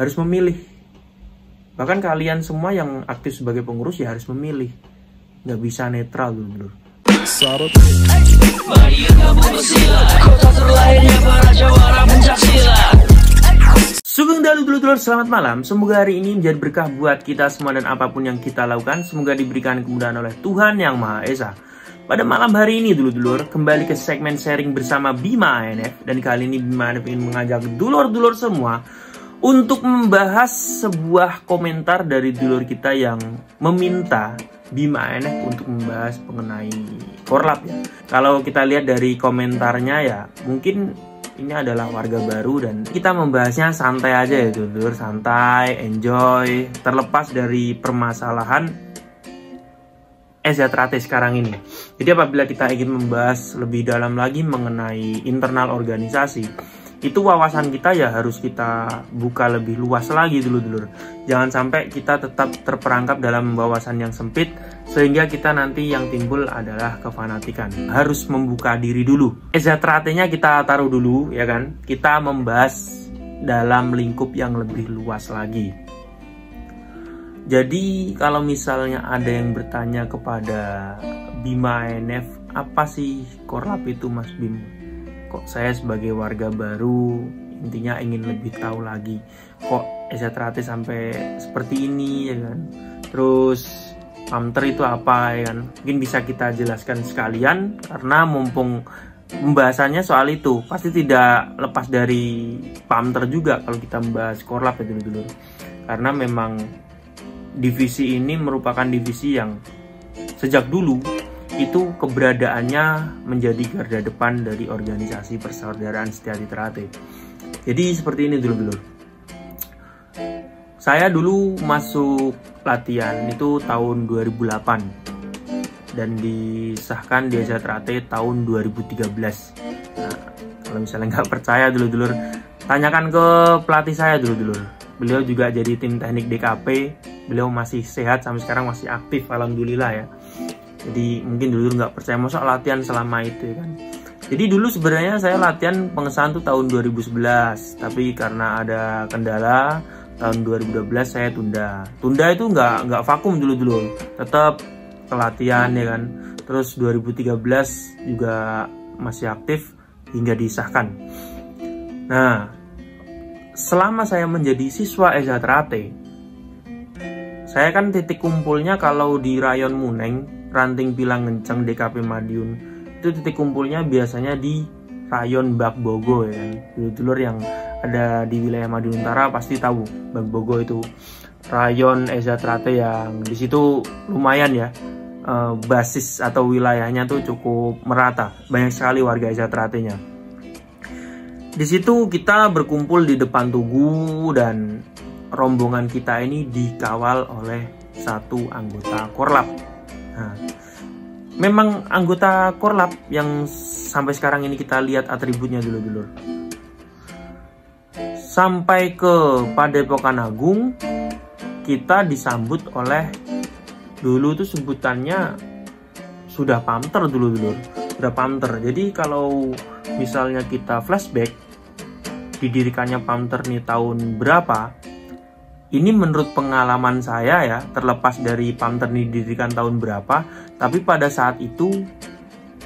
harus memilih. Bahkan kalian semua yang aktif sebagai pengurus ya harus memilih. Nggak bisa netral dulu. Sugeng dalu dulu dulu selamat malam. Semoga hari ini menjadi berkah buat kita semua dan apa pun yang kita lakukan. Semoga diberikan kemudahan oleh Tuhan Yang Maha Esa. Pada malam hari ini dulu-dulur, kembali ke segmen sharing bersama Bima ANF. Dan kali ini Bima ANF ingin mengajak dulur-dulur semua untuk membahas sebuah komentar dari dulur kita yang meminta Bima ANF untuk membahas mengenai korlap ya. Kalau kita lihat dari komentarnya ya, mungkin ini adalah warga baru dan kita membahasnya santai aja ya dulur, santai, enjoy, terlepas dari permasalahan Ezatrate sekarang ini. Jadi apabila kita ingin membahas lebih dalam lagi mengenai internal organisasi, itu wawasan kita ya harus kita buka lebih luas lagi dulu dulu. Jangan sampai kita tetap terperangkap dalam wawasan yang sempit sehingga kita nanti yang timbul adalah kefanatikan. Harus membuka diri dulu. Ezatrate-nya kita taruh dulu ya kan. Kita membahas dalam lingkup yang lebih luas lagi. Jadi kalau misalnya ada yang bertanya kepada Bima NF, apa sih korlap itu Mas Bim? Kok saya sebagai warga baru intinya ingin lebih tahu lagi kok Esetrate sampai seperti ini ya kan. Terus Pamter itu apa ya kan? Mungkin bisa kita jelaskan sekalian karena mumpung pembahasannya soal itu pasti tidak lepas dari Pamter juga kalau kita membahas korlap ya dulu-dulu. Karena memang divisi ini merupakan divisi yang sejak dulu itu keberadaannya menjadi garda depan dari organisasi persaudaraan Setiati Terate. Jadi seperti ini dulu-dulu. Saya dulu masuk latihan itu tahun 2008 dan disahkan di Terate tahun 2013. Nah, kalau misalnya nggak percaya dulu-dulu, tanyakan ke pelatih saya dulu-dulu. Beliau juga jadi tim teknik DKP beliau masih sehat sampai sekarang masih aktif alhamdulillah ya jadi mungkin dulu nggak percaya masa latihan selama itu ya kan. Jadi dulu sebenarnya saya latihan pengesahan tuh tahun 2011 tapi karena ada kendala tahun 2012 saya tunda. Tunda itu nggak nggak vakum dulu dulu tetap pelatihan ya kan. Terus 2013 juga masih aktif hingga disahkan. Nah selama saya menjadi siswa Eza saya kan titik kumpulnya kalau di Rayon Muneng, Ranting Pilang Ngenceng, DKP Madiun. Itu titik kumpulnya biasanya di Rayon Bak Bogo ya kan. Dulur-dulur yang ada di wilayah Madiun Utara pasti tahu Bak Bogo itu rayon Ezatrate yang di situ lumayan ya eh, basis atau wilayahnya tuh cukup merata banyak sekali warga Ezatrate-nya di situ kita berkumpul di depan Tugu dan rombongan kita ini dikawal oleh satu anggota korlap. Nah, memang anggota korlap yang sampai sekarang ini kita lihat atributnya dulu-dulu. Sampai ke Padepokan Agung, kita disambut oleh dulu tuh sebutannya sudah pamter dulu-dulu, sudah pamter. Jadi kalau misalnya kita flashback, didirikannya pamter nih tahun berapa, ini menurut pengalaman saya ya, terlepas dari Pamter didirikan tahun berapa, tapi pada saat itu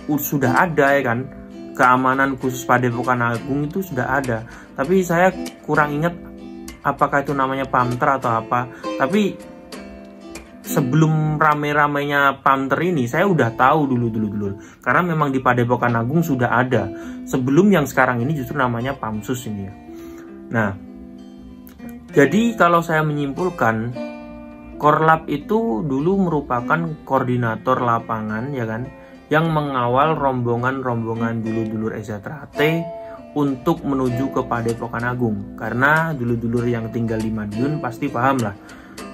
sudah ada ya kan, keamanan khusus Padepokan Agung itu sudah ada. Tapi saya kurang ingat apakah itu namanya Pamter atau apa. Tapi sebelum rame-ramenya Pamter ini saya udah tahu dulu dulu dulu karena memang di Padepokan Agung sudah ada sebelum yang sekarang ini justru namanya Pamsus ini ya. Nah, jadi kalau saya menyimpulkan Korlap itu dulu merupakan koordinator lapangan ya kan yang mengawal rombongan-rombongan dulu-dulur Ezatrate untuk menuju ke Padepokan Agung. Karena dulu-dulur yang tinggal di Madiun pasti paham lah.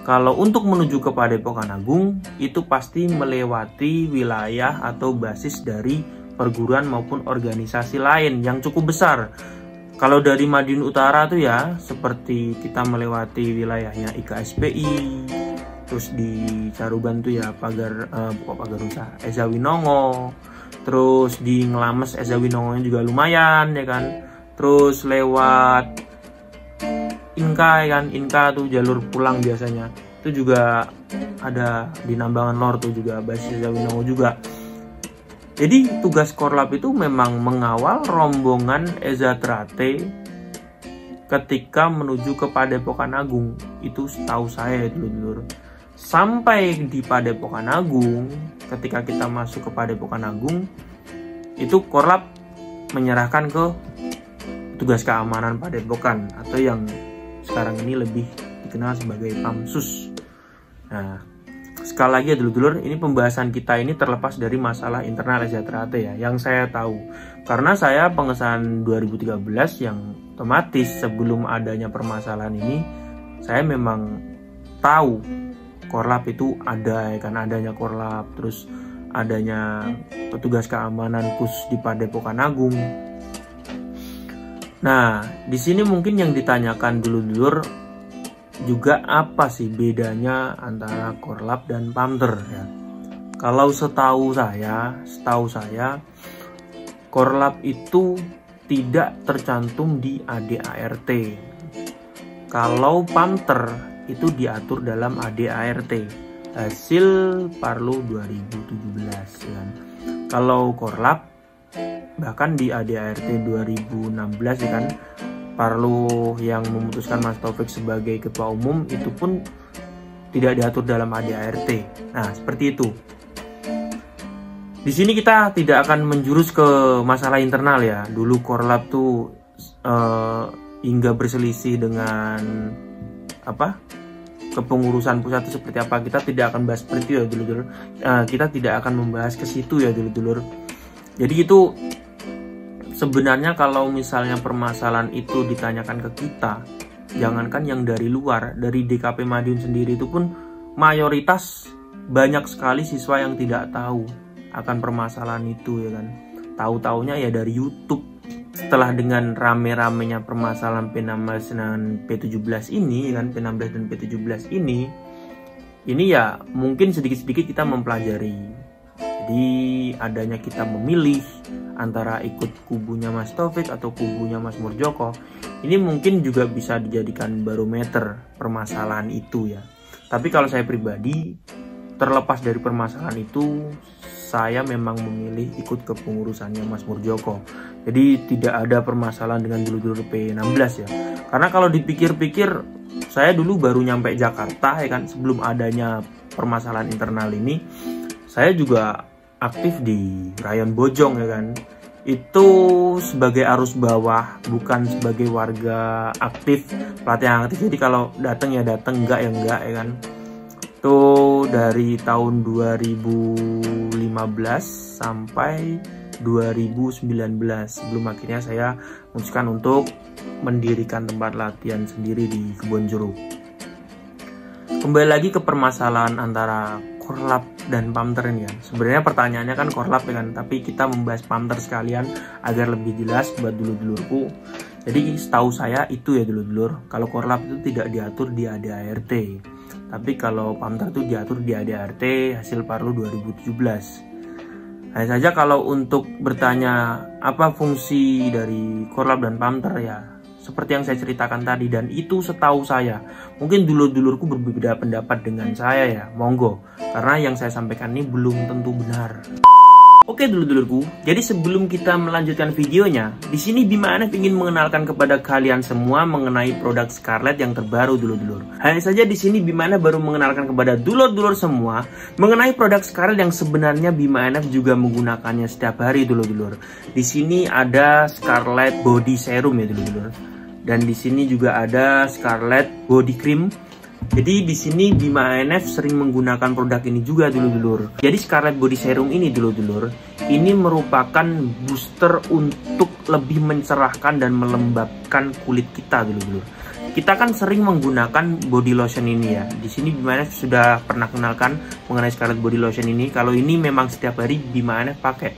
Kalau untuk menuju ke Padepokan Agung itu pasti melewati wilayah atau basis dari perguruan maupun organisasi lain yang cukup besar kalau dari Madiun Utara tuh ya seperti kita melewati wilayahnya IKSPI, terus di Caruban tuh ya pagar uh, pagar usaha Eza Winongo, terus di Ngelames Eza Winongo juga lumayan ya kan. Terus lewat Inka ya kan? Inka tuh jalur pulang biasanya. Itu juga ada di Nambangan Lor tuh juga basis Zawinongo juga jadi tugas Korlap itu memang mengawal rombongan Eza Trate ketika menuju ke Padepokan Agung itu setahu saya dulu-dulu sampai di Padepokan Agung ketika kita masuk ke Padepokan Agung itu Korlap menyerahkan ke tugas keamanan Padepokan atau yang sekarang ini lebih dikenal sebagai Pamsus. Nah, sekali lagi ya dulur-dulur, ini pembahasan kita ini terlepas dari masalah internal Ejatrate ya, yang saya tahu. Karena saya pengesahan 2013 yang otomatis sebelum adanya permasalahan ini, saya memang tahu korlap itu ada ya kan adanya korlap terus adanya petugas keamanan khusus di Padepokan Agung Nah, di sini mungkin yang ditanyakan dulu-dulu juga apa sih bedanya antara korlap dan pamter ya. Kalau setahu saya, setahu saya korlap itu tidak tercantum di ADART. Kalau pamter itu diatur dalam ADART hasil Parlo 2017 ya. Kalau korlap bahkan di ADART 2016 ya kan Parlo yang memutuskan Mas Taufik sebagai ketua umum itu pun tidak diatur dalam ADART. Nah, seperti itu. Di sini kita tidak akan menjurus ke masalah internal ya. Dulu Korlap tuh uh, hingga berselisih dengan apa? kepengurusan pusat itu seperti apa kita tidak akan bahas seperti itu ya dulu-dulu uh, kita tidak akan membahas ke situ ya dulu-dulu jadi itu sebenarnya kalau misalnya permasalahan itu ditanyakan ke kita, jangankan yang dari luar, dari DKP Madiun sendiri itu pun mayoritas banyak sekali siswa yang tidak tahu akan permasalahan itu ya kan. Tahu-taunya ya dari YouTube. Setelah dengan rame-ramenya permasalahan P16 dan P17 ini ya kan P16 dan P17 ini ini ya mungkin sedikit-sedikit kita mempelajari. Jadi adanya kita memilih antara ikut kubunya Mas Taufik atau kubunya Mas Murjoko ini mungkin juga bisa dijadikan barometer permasalahan itu ya. Tapi kalau saya pribadi terlepas dari permasalahan itu saya memang memilih ikut ke pengurusannya Mas Murjoko. Jadi tidak ada permasalahan dengan dulu-dulu P16 ya. Karena kalau dipikir-pikir saya dulu baru nyampe Jakarta ya kan sebelum adanya permasalahan internal ini saya juga aktif di Rayon Bojong ya kan? Itu sebagai arus bawah bukan sebagai warga aktif pelatih yang aktif. Jadi kalau datang ya datang enggak ya enggak ya kan? Itu dari tahun 2015 sampai 2019 sebelum akhirnya saya memutuskan untuk mendirikan tempat latihan sendiri di kebun jeruk kembali lagi ke permasalahan antara korlap dan pamter ini kan. Sebenarnya pertanyaannya kan korlap ya kan tapi kita membahas pamter sekalian agar lebih jelas buat dulu-dulurku jadi setahu saya itu ya dulu-dulur kalau korlap itu tidak diatur di ADART tapi kalau pamter itu diatur di ADART hasil Parlo 2017 hanya saja kalau untuk bertanya apa fungsi dari korlap dan pamter ya seperti yang saya ceritakan tadi dan itu setahu saya mungkin dulur-dulurku berbeda pendapat dengan saya ya monggo karena yang saya sampaikan ini belum tentu benar Oke dulur-dulurku, jadi sebelum kita melanjutkan videonya, di sini Bima Anef ingin mengenalkan kepada kalian semua mengenai produk Scarlett yang terbaru dulur-dulur. Hanya saja di sini Bima Anef baru mengenalkan kepada dulur-dulur semua mengenai produk Scarlett yang sebenarnya Bima Anef juga menggunakannya setiap hari dulur-dulur. Di sini ada Scarlett Body Serum ya dulur-dulur. Dan di sini juga ada Scarlett Body Cream jadi di sini Bima ANF sering menggunakan produk ini juga dulu-dulur. Jadi Scarlet Body Serum ini dulu-dulur, ini merupakan booster untuk lebih mencerahkan dan melembabkan kulit kita dulu-dulur. Kita kan sering menggunakan body lotion ini ya. Di sini Bima ANF sudah pernah kenalkan mengenai Scarlet Body Lotion ini. Kalau ini memang setiap hari Bima ANF pakai.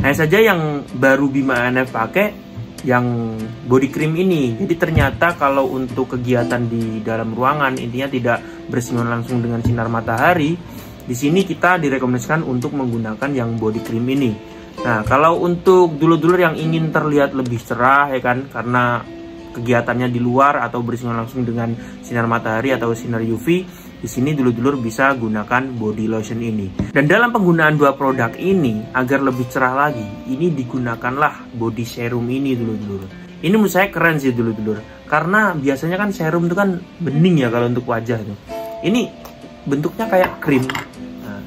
Hanya saja yang baru Bima ANF pakai yang body cream ini. Jadi ternyata kalau untuk kegiatan di dalam ruangan intinya tidak bersinggungan langsung dengan sinar matahari, di sini kita direkomendasikan untuk menggunakan yang body cream ini. Nah, kalau untuk dulur-dulur yang ingin terlihat lebih cerah ya kan karena kegiatannya di luar atau bersinggungan langsung dengan sinar matahari atau sinar UV, di sini dulur-dulur bisa gunakan body lotion ini. Dan dalam penggunaan dua produk ini, agar lebih cerah lagi, ini digunakanlah body serum ini dulur-dulur. Ini menurut saya keren sih dulur-dulur. Karena biasanya kan serum itu kan bening ya kalau untuk wajah itu. Ini bentuknya kayak krim. Nah,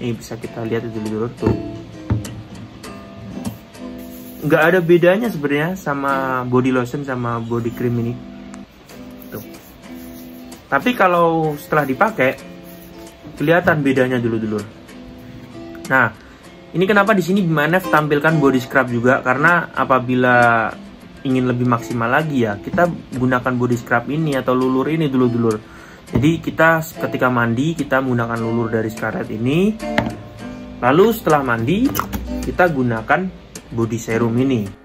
ini bisa kita lihat dulur-dulur tuh. Nggak ada bedanya sebenarnya sama body lotion sama body cream ini tapi kalau setelah dipakai kelihatan bedanya dulu-dulu. Nah, ini kenapa di sini Bimanef tampilkan body scrub juga karena apabila ingin lebih maksimal lagi ya, kita gunakan body scrub ini atau lulur ini dulu-dulu. Jadi kita ketika mandi kita menggunakan lulur dari Scarlett ini. Lalu setelah mandi kita gunakan body serum ini.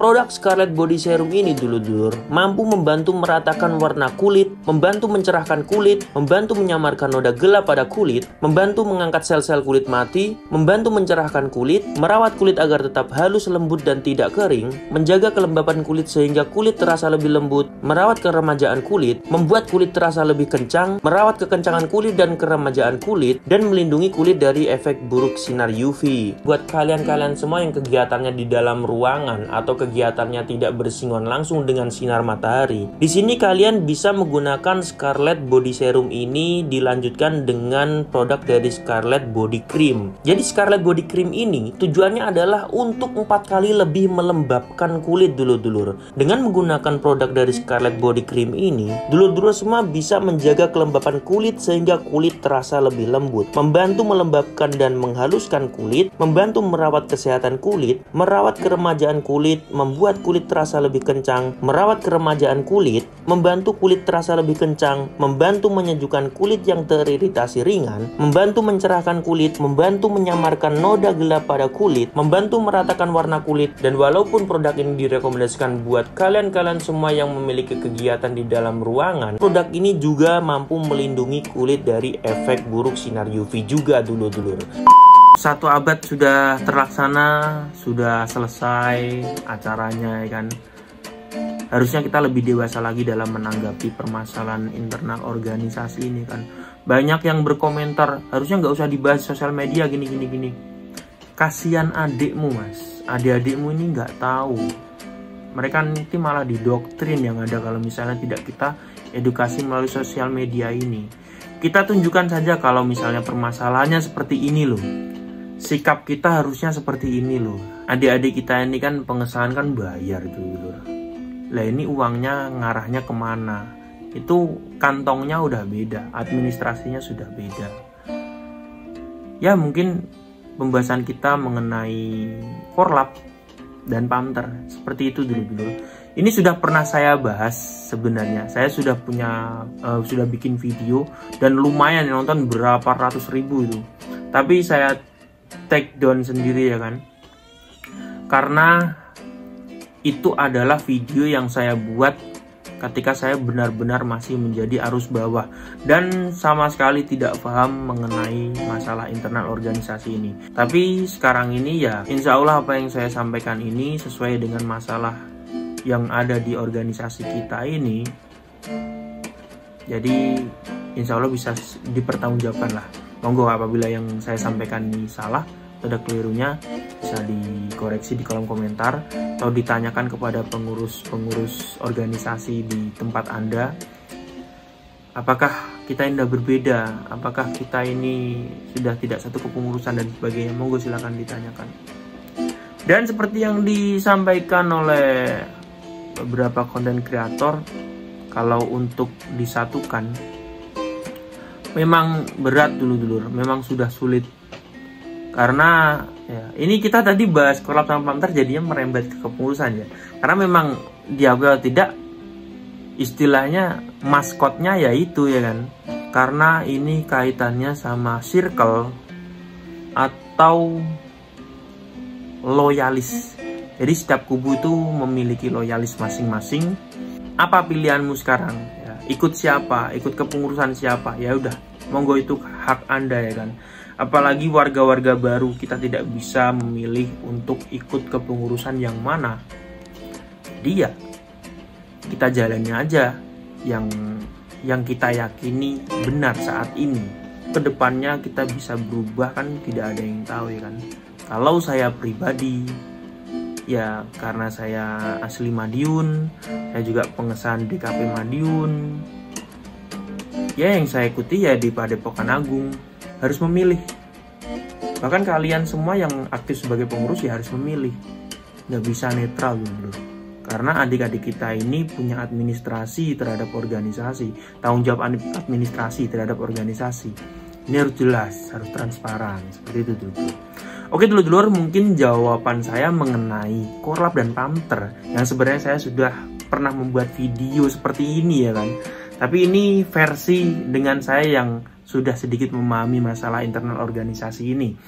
Produk Scarlet Body Serum ini dulu-dulur mampu membantu meratakan warna kulit, membantu mencerahkan kulit, membantu menyamarkan noda gelap pada kulit, membantu mengangkat sel-sel kulit mati, membantu mencerahkan kulit, merawat kulit agar tetap halus, lembut, dan tidak kering, menjaga kelembapan kulit sehingga kulit terasa lebih lembut, merawat keremajaan kulit, membuat kulit terasa lebih kencang, merawat kekencangan kulit dan keremajaan kulit, dan melindungi kulit dari efek buruk sinar UV. Buat kalian-kalian semua yang kegiatannya di dalam ruangan atau kegiatan kegiatannya tidak bersinggungan langsung dengan sinar matahari. Di sini kalian bisa menggunakan Scarlett Body Serum ini dilanjutkan dengan produk dari Scarlett Body Cream. Jadi Scarlett Body Cream ini tujuannya adalah untuk empat kali lebih melembabkan kulit dulu-dulur. Dengan menggunakan produk dari Scarlett Body Cream ini, dulur-dulur semua bisa menjaga kelembapan kulit sehingga kulit terasa lebih lembut, membantu melembabkan dan menghaluskan kulit, membantu merawat kesehatan kulit, merawat keremajaan kulit, membuat kulit terasa lebih kencang, merawat keremajaan kulit, membantu kulit terasa lebih kencang, membantu menyejukkan kulit yang teriritasi ringan, membantu mencerahkan kulit, membantu menyamarkan noda gelap pada kulit, membantu meratakan warna kulit, dan walaupun produk ini direkomendasikan buat kalian-kalian semua yang memiliki kegiatan di dalam ruangan, produk ini juga mampu melindungi kulit dari efek buruk sinar UV juga dulu-dulu satu abad sudah terlaksana, sudah selesai acaranya ya kan. Harusnya kita lebih dewasa lagi dalam menanggapi permasalahan internal organisasi ini kan. Banyak yang berkomentar, harusnya nggak usah dibahas sosial media gini gini gini. Kasihan adikmu mas, adik-adikmu ini nggak tahu. Mereka nanti malah didoktrin yang ada kalau misalnya tidak kita edukasi melalui sosial media ini. Kita tunjukkan saja kalau misalnya permasalahannya seperti ini loh sikap kita harusnya seperti ini loh. Adik-adik kita ini kan pengesahan kan bayar dulu lah ini uangnya ngarahnya ke mana? Itu kantongnya udah beda administrasinya sudah beda. Ya mungkin pembahasan kita mengenai korlap dan pamter seperti itu dulu dulu. Ini sudah pernah saya bahas sebenarnya. Saya sudah punya uh, sudah bikin video dan lumayan nonton berapa ratus ribu itu. Tapi saya take down sendiri ya kan karena itu adalah video yang saya buat ketika saya benar-benar masih menjadi arus bawah dan sama sekali tidak paham mengenai masalah internal organisasi ini. Tapi sekarang ini ya insya Allah apa yang saya sampaikan ini sesuai dengan masalah yang ada di organisasi kita ini. Jadi insya Allah bisa dipertanggungjawabkan lah monggo apabila yang saya sampaikan ini salah ada kelirunya bisa dikoreksi di kolom komentar atau ditanyakan kepada pengurus-pengurus organisasi di tempat Anda. Apakah kita ini sudah berbeda? Apakah kita ini sudah tidak satu kepengurusan dan sebagainya? Monggo silahkan ditanyakan. Dan seperti yang disampaikan oleh beberapa konten kreator kalau untuk disatukan memang berat dulu dulu memang sudah sulit karena ya, ini kita tadi bahas kolab sama pamter jadinya merembet ke kepengurusan ya. Karena memang diabel tidak istilahnya maskotnya ya itu ya kan. Karena ini kaitannya sama circle atau loyalis. Jadi setiap kubu itu memiliki loyalis masing-masing. Apa pilihanmu sekarang? Ikut siapa? Ikut kepengurusan siapa? Ya udah monggo itu hak anda ya kan apalagi warga-warga baru kita tidak bisa memilih untuk ikut kepengurusan yang mana. Dia kita jalani aja yang yang kita yakini benar saat ini. Ke depannya kita bisa berubah kan tidak ada yang tahu ya kan. Kalau saya pribadi ya karena saya asli Madiun saya juga pengesahan DKP Madiun. Ya yang saya ikuti ya di Padepokan Agung harus memilih. Bahkan kalian semua yang aktif sebagai pengurus ya harus memilih. Nggak bisa netral dulu karena adik-adik kita ini punya administrasi terhadap organisasi tanggung jawab administrasi terhadap organisasi. Ini harus jelas harus transparan seperti itu dulu Oke dulu-dulu mungkin jawaban saya mengenai korlap dan pamter yang sebenarnya saya sudah pernah membuat video seperti ini ya kan. Tapi ini versi dengan saya yang sudah sedikit memahami masalah internal organisasi ini.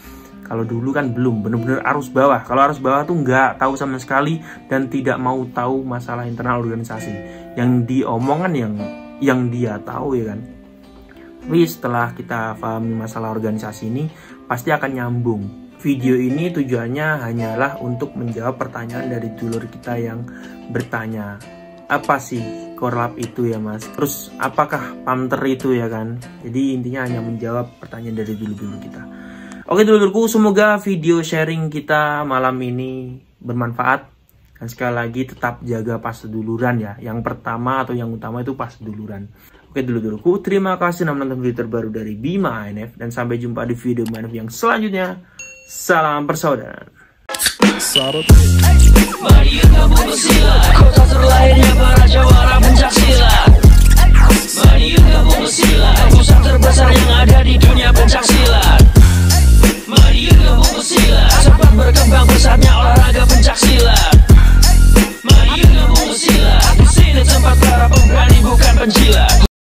Kalau dulu kan belum bener-bener arus bawah. Kalau arus bawah tuh nggak tahu sama sekali dan tidak mau tahu masalah internal organisasi. Yang diomongan yang yang dia tahu ya kan. Tapi setelah kita pahami masalah organisasi ini pasti akan nyambung. Video ini tujuannya hanyalah untuk menjawab pertanyaan dari dulur kita yang bertanya apa sih korlap itu ya mas terus apakah pamter itu ya kan jadi intinya hanya menjawab pertanyaan dari dulu-dulu kita Oke dulurku, semoga video sharing kita malam ini bermanfaat. Dan sekali lagi tetap jaga pas duluran ya. Yang pertama atau yang utama itu pas duluran. Oke dulurku, terima kasih sudah menonton video terbaru dari Bima ANF. Dan sampai jumpa di video ANF yang selanjutnya. Salam syarat Mari kita bunuh silat Kota terlahirnya para jawara pencak silat Mari kita bunuh silat Pusat terbesar yang ada di dunia pencak silat Mari kita bunuh silat Cepat berkembang besarnya olahraga pencak silat Mari kita bunuh silat Di sini tempat para pemberani bukan penjilat